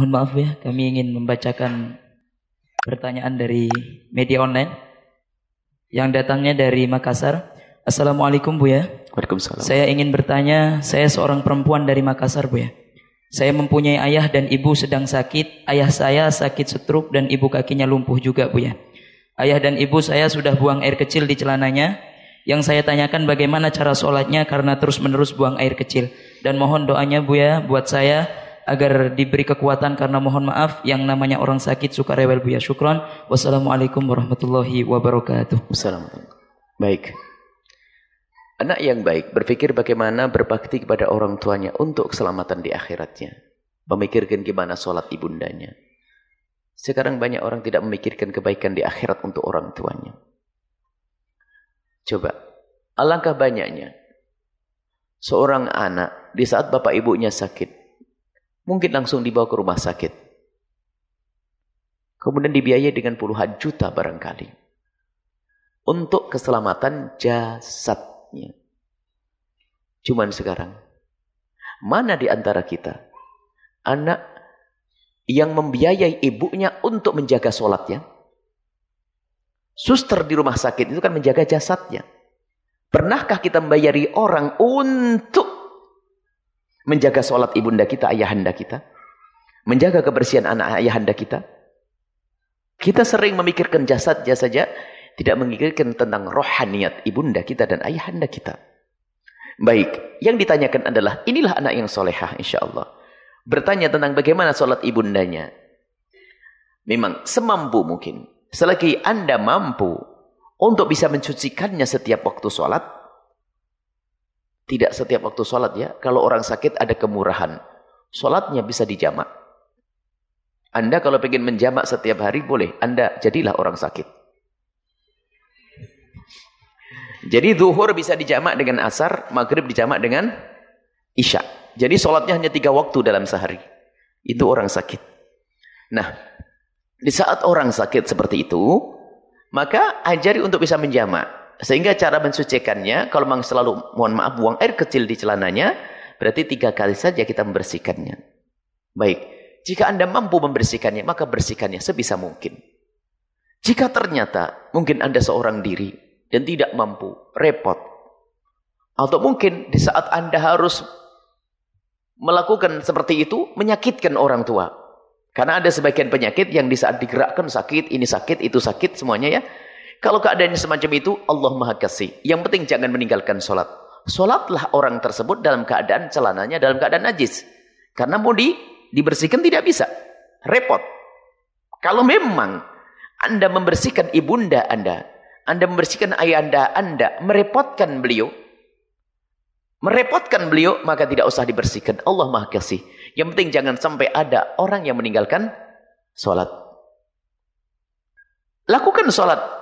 Mohon maaf ya, kami ingin membacakan pertanyaan dari media online yang datangnya dari Makassar. Assalamualaikum Bu ya. Waalaikumsalam. Saya ingin bertanya, saya seorang perempuan dari Makassar Bu ya. Saya mempunyai ayah dan ibu sedang sakit. Ayah saya sakit stroke dan ibu kakinya lumpuh juga Bu ya. Ayah dan ibu saya sudah buang air kecil di celananya. Yang saya tanyakan bagaimana cara sholatnya karena terus menerus buang air kecil. Dan mohon doanya Bu ya buat saya agar diberi kekuatan karena mohon maaf yang namanya orang sakit suka rewel Bu ya. Syukron. Wassalamualaikum warahmatullahi wabarakatuh. Assalamualaikum. Baik. Anak yang baik berpikir bagaimana berbakti kepada orang tuanya untuk keselamatan di akhiratnya. Memikirkan gimana sholat ibundanya. Sekarang banyak orang tidak memikirkan kebaikan di akhirat untuk orang tuanya. Coba, alangkah banyaknya seorang anak di saat bapak ibunya sakit, mungkin langsung dibawa ke rumah sakit. Kemudian dibiayai dengan puluhan juta barangkali. Untuk keselamatan jasadnya. Cuman sekarang, mana di antara kita, anak yang membiayai ibunya untuk menjaga sholatnya? Suster di rumah sakit itu kan menjaga jasadnya. Pernahkah kita membayari orang untuk menjaga sholat ibunda kita, ayahanda kita? Menjaga kebersihan anak ayahanda kita? Kita sering memikirkan jasadnya saja, tidak memikirkan tentang rohaniat ibunda kita dan ayahanda kita. Baik, yang ditanyakan adalah, inilah anak yang solehah insya Allah. Bertanya tentang bagaimana sholat ibundanya. Memang semampu mungkin. Selagi anda mampu untuk bisa mencucikannya setiap waktu sholat, tidak setiap waktu sholat ya. Kalau orang sakit ada kemurahan. Sholatnya bisa dijamak. Anda kalau ingin menjamak setiap hari boleh. Anda jadilah orang sakit. Jadi zuhur bisa dijamak dengan asar, maghrib dijamak dengan isya. Jadi sholatnya hanya tiga waktu dalam sehari. Itu orang sakit. Nah, di saat orang sakit seperti itu, maka ajari untuk bisa menjamak. Sehingga cara mensucikannya, kalau memang selalu, mohon maaf, buang air kecil di celananya, berarti tiga kali saja kita membersihkannya. Baik, jika Anda mampu membersihkannya, maka bersihkannya sebisa mungkin. Jika ternyata mungkin Anda seorang diri dan tidak mampu, repot. Atau mungkin di saat Anda harus melakukan seperti itu, menyakitkan orang tua. Karena ada sebagian penyakit yang di saat digerakkan sakit, ini sakit, itu sakit, semuanya ya. Kalau keadaannya semacam itu, Allah Maha Kasih. Yang penting jangan meninggalkan sholat. Sholatlah orang tersebut dalam keadaan celananya, dalam keadaan najis. Karena mau di, dibersihkan tidak bisa. Repot. Kalau memang Anda membersihkan ibunda Anda, Anda membersihkan ayah Anda, Anda merepotkan beliau, merepotkan beliau, maka tidak usah dibersihkan. Allah Maha Kasih. Yang penting jangan sampai ada orang yang meninggalkan sholat. Lakukan sholat.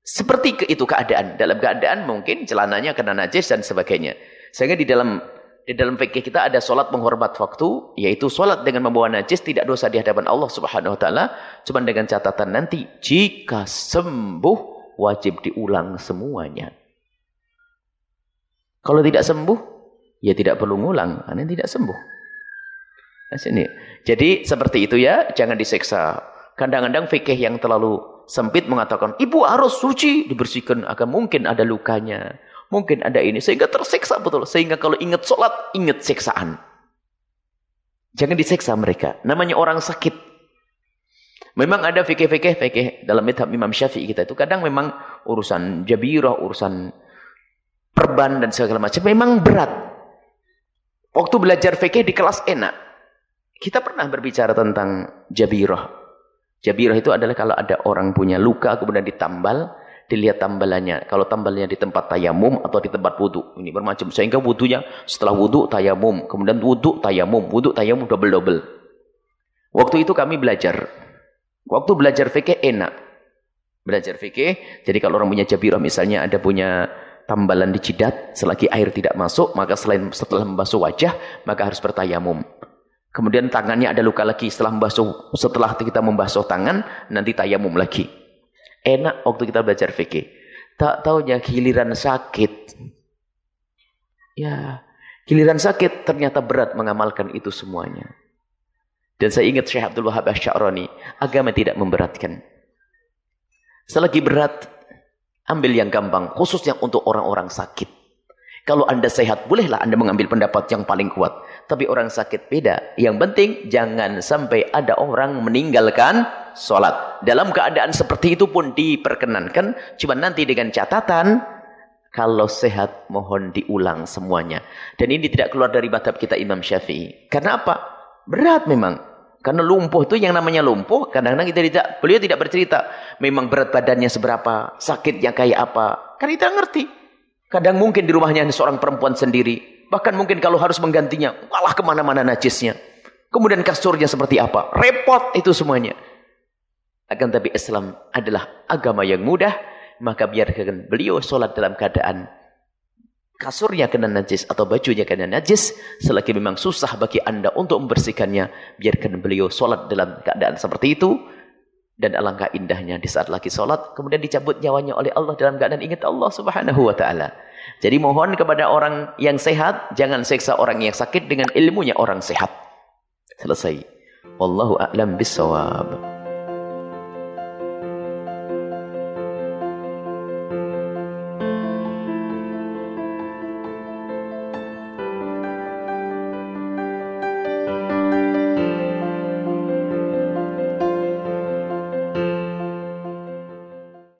Seperti itu keadaan. Dalam keadaan mungkin celananya kena najis dan sebagainya. Sehingga di dalam di dalam fikih kita ada sholat menghormat waktu, yaitu sholat dengan membawa najis tidak dosa di hadapan Allah Subhanahu Wa Taala. Cuma dengan catatan nanti jika sembuh wajib diulang semuanya. Kalau tidak sembuh, ya tidak perlu ngulang, karena tidak sembuh. Nah, sini. Jadi seperti itu ya, jangan diseksa. Kadang-kadang fikih yang terlalu sempit mengatakan, ibu harus suci, dibersihkan, akan mungkin ada lukanya. Mungkin ada ini, sehingga terseksa betul. Sehingga kalau ingat sholat, ingat seksaan. Jangan diseksa mereka. Namanya orang sakit. Memang ada fikih-fikih, fikih dalam madhab Imam Syafi'i kita itu. Kadang memang urusan jabirah, urusan perban dan segala macam memang berat. Waktu belajar fikih di kelas enak. Kita pernah berbicara tentang jabirah. Jabirah itu adalah kalau ada orang punya luka kemudian ditambal, dilihat tambalannya. Kalau tambalnya di tempat tayamum atau di tempat wudhu. Ini bermacam. Sehingga wudhunya setelah wudhu tayamum. Kemudian wudhu tayamum. Wudhu tayamum double-double. Waktu itu kami belajar. Waktu belajar fikih enak. Belajar fikih. Jadi kalau orang punya jabirah misalnya ada punya tambalan di jidat, selagi air tidak masuk, maka selain setelah membasuh wajah, maka harus bertayamum. Kemudian tangannya ada luka lagi setelah membasuh, setelah kita membasuh tangan, nanti tayamum lagi. Enak waktu kita belajar fikih. Tak taunya giliran sakit. Ya, giliran sakit ternyata berat mengamalkan itu semuanya. Dan saya ingat Syekh Abdul Wahab Asy'arani, agama tidak memberatkan. Selagi berat, ambil yang gampang, khususnya untuk orang-orang sakit. Kalau Anda sehat, bolehlah Anda mengambil pendapat yang paling kuat. Tapi orang sakit beda. Yang penting, jangan sampai ada orang meninggalkan sholat. Dalam keadaan seperti itu pun diperkenankan. Cuma nanti dengan catatan, kalau sehat, mohon diulang semuanya. Dan ini tidak keluar dari batab kita Imam Syafi'i. Karena apa? Berat memang. Karena lumpuh itu yang namanya lumpuh, kadang-kadang kita tidak, beliau tidak bercerita memang berat badannya seberapa, sakitnya kayak apa. Karena kita ngerti. Kadang mungkin di rumahnya seorang perempuan sendiri. Bahkan mungkin kalau harus menggantinya, malah ke mana-mana najisnya. Kemudian kasurnya seperti apa. Repot itu semuanya. Akan tapi Islam adalah agama yang mudah. Maka biarkan beliau sholat dalam keadaan kasurnya kena najis atau bajunya kena najis, selagi memang susah bagi anda untuk membersihkannya, biarkan beliau sholat dalam keadaan seperti itu, dan alangkah indahnya di saat lagi sholat, kemudian dicabut nyawanya oleh Allah dalam keadaan ingat Allah subhanahu wa ta'ala. Jadi mohon kepada orang yang sehat, jangan seksa orang yang sakit dengan ilmunya orang sehat. Selesai. Wallahu a'lam bisawab.